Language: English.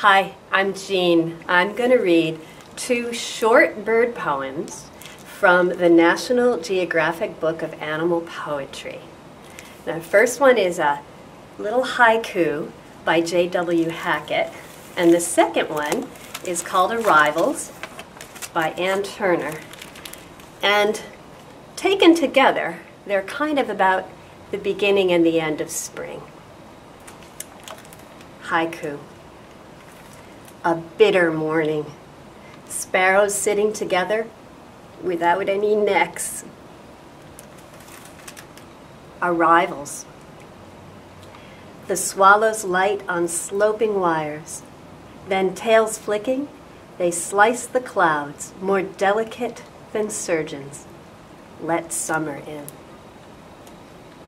Hi, I'm Jeanne. I'm going to read two short bird poems from the National Geographic Book of Animal Poetry. The first one is a little haiku by J.W. Hackett, and the second one is called Arrivals by Ann Turner. And taken together, they're kind of about the beginning and the end of spring. Haiku. A bitter morning. Sparrows sitting together without any necks. Arrivals. The swallows light on sloping wires. Then tails flicking, they slice the clouds, more delicate than surgeons. Let summer in.